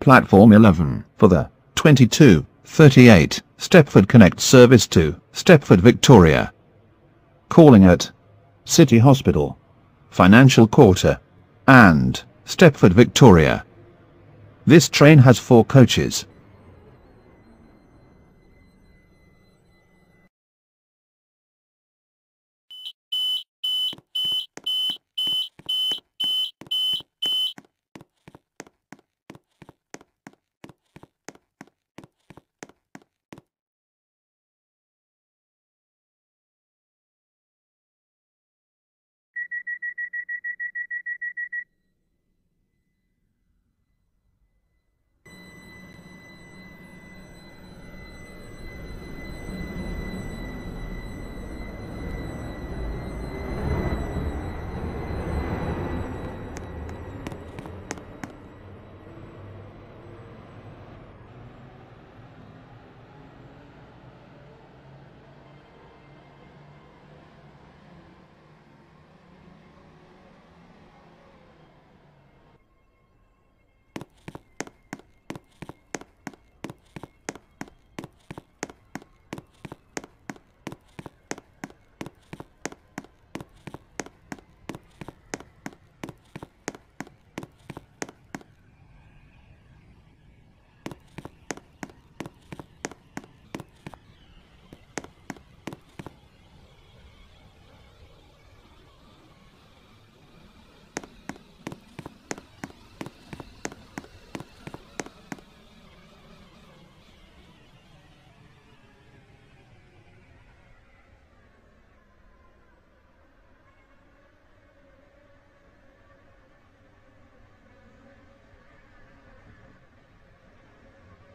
Platform 11 for the 2238 Stepford Connect service to Stepford Victoria. Calling at City Hospital, Financial Quarter, and Stepford Victoria. This train has four coaches.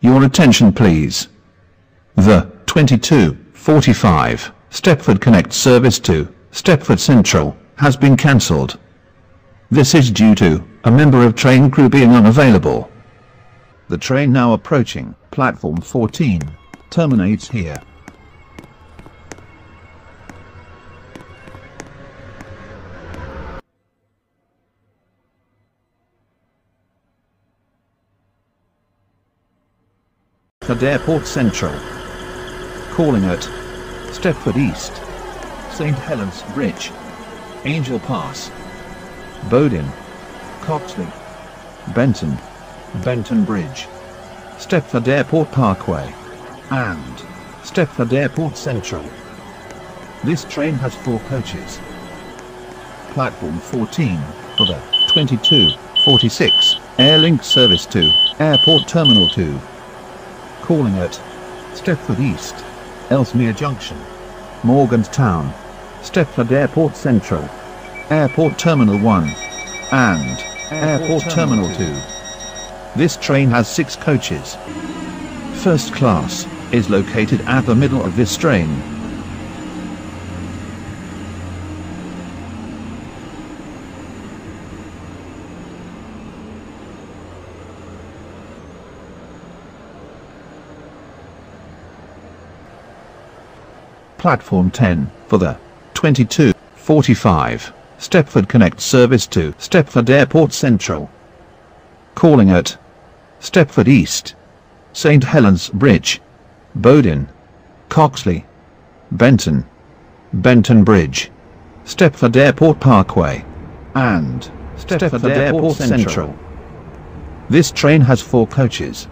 Your attention please. The 2245 Stepford Connect service to Stepford Central has been cancelled. This is due to a member of train crew being unavailable. The train now approaching platform 14 terminates here. At Airport Central. Calling at Stepford East, St Helens Bridge, Angel Pass, Bowden, Coxley, Benton, Benton Bridge, Stepford Airport Parkway, and Stepford Airport Central. This train has four coaches. Platform 14 for the 2246 Airlink service to Airport Terminal 2 calling at Stepford East, Ellesmere Junction, Morganstown, Stepford Airport Central, Airport Terminal 1, and Airport, Terminal 2. This train has six coaches. First class is located at the middle of this train. Platform 10 for the 2245 Stepford Connect service to Stepford Airport Central. Calling at Stepford East, St Helens Bridge, Bowden, Coxley, Benton, Benton Bridge, Stepford Airport Parkway, and Stepford, Stepford Airport, Airport Central. Central. This train has four coaches.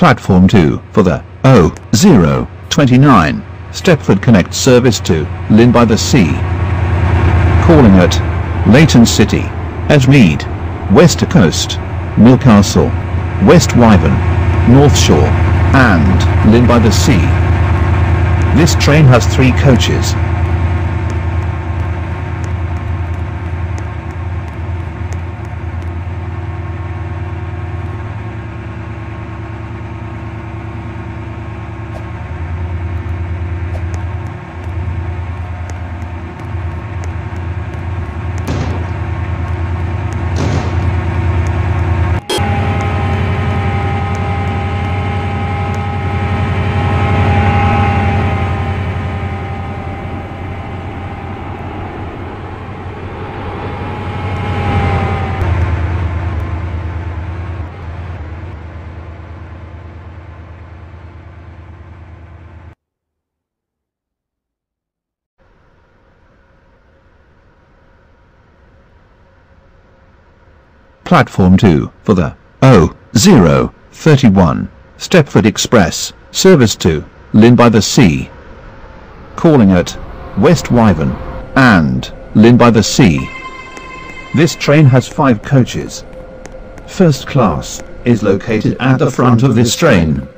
Platform 2 for the O029 Stepford Connect service to Llyn by the Sea. Calling at Leighton City, Edgemead, West Coast, Newcastle, West Wyvern, North Shore, and Llyn by the Sea. This train has three coaches. Platform 2 for the O031 Stepford Express service to Llyn by the Sea. Calling at West Wyvern and Llyn by the Sea. This train has five coaches. First class is located at the front of this train.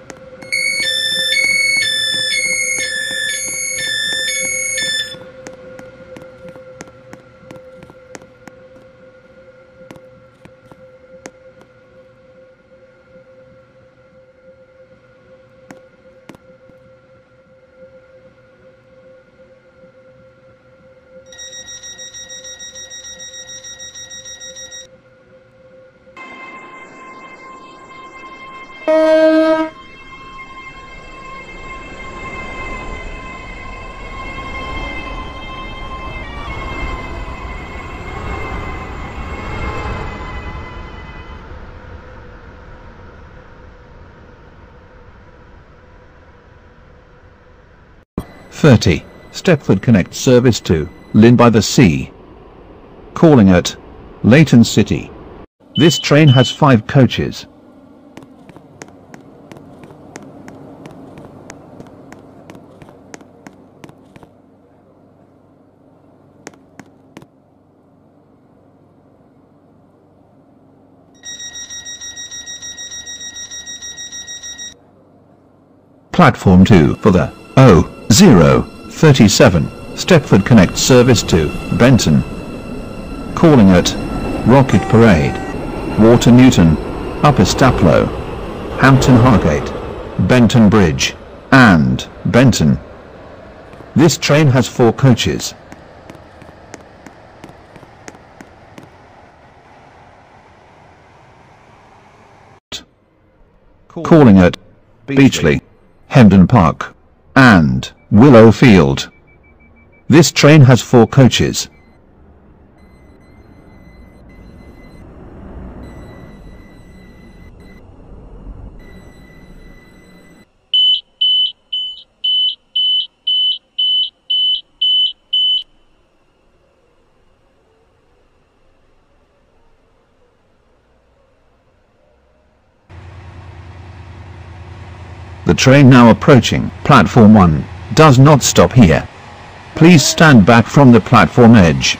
Thirty Stepford Connect service to Llyn by the Sea. Calling at Leighton City. This train has five coaches. Platform 2 for the O037 Stepford Connect service to Benton. Calling at Rocket Parade, Water Newton, Upper Staplow, Hampton Hargate, Benton Bridge, and Benton. This train has four coaches. Calling at Beachley, Hemden Park, and Willow Field. This train has four coaches. The train now approaching platform 1 does not stop here. Please stand back from the platform edge.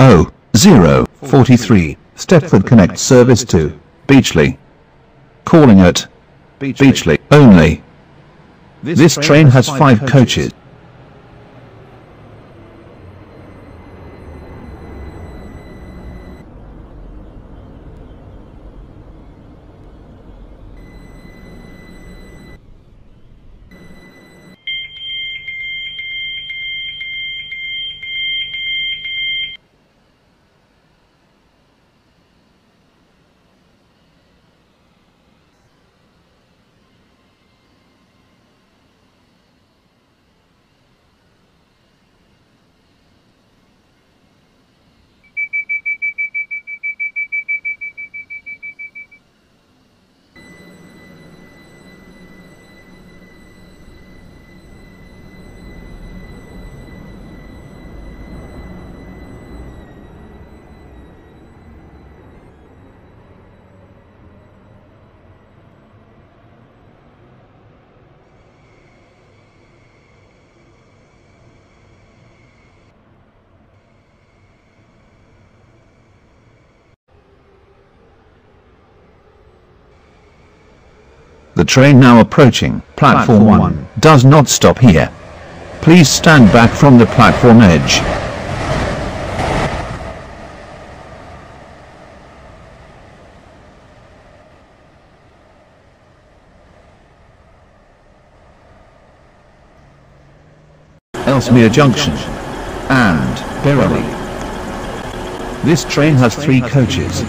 O zero forty three Stepford Connect service to Beachley. Calling at Beachley only. This train has five coaches. The train now approaching platform 1 does not stop here. Please stand back from the platform edge. Ellesmere Junction and Berrily. This train has three coaches,